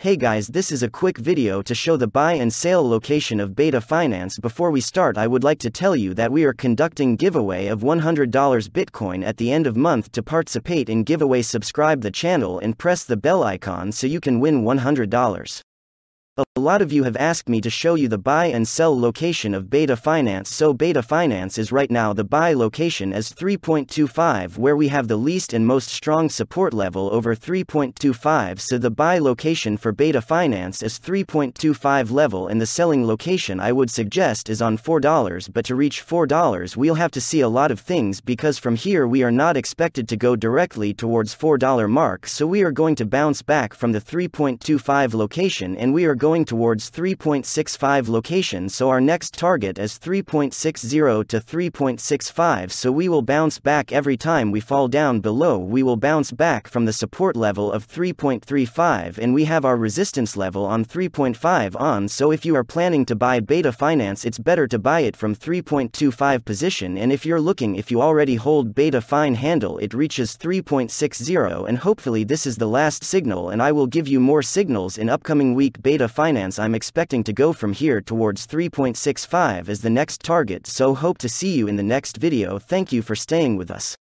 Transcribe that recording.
Hey guys this is a quick video to show the buy and sale location of Beta Finance before we start I would like to tell you that we are conducting giveaway of $100 Bitcoin at the end of month to participate in giveaway subscribe the channel and press the bell icon so you can win $100. A lot of you have asked me to show you the buy and sell location of Beta Finance. So Beta Finance is right now the buy location as 3.25 where we have the least and most strong support level over 3.25 so the buy location for Beta Finance is 3.25 level and the selling location I would suggest is on $4 but to reach $4 we'll have to see a lot of things because from here we are not expected to go directly towards $4 mark so we are going to bounce back from the 3.25 location and we are going going towards 3.65 location so our next target is 3.60 to 3.65 so we will bounce back every time we fall down below. We will bounce back from the support level of 3.35 and we have our resistance level on 3.5 on so if you are planning to buy beta finance it's better to buy it from 3.25 position and if you're looking if you already hold beta fine handle it reaches 3.60 and hopefully this is the last signal and I will give you more signals in upcoming week. Beta finance I'm expecting to go from here towards 3.65 as the next target so hope to see you in the next video thank you for staying with us.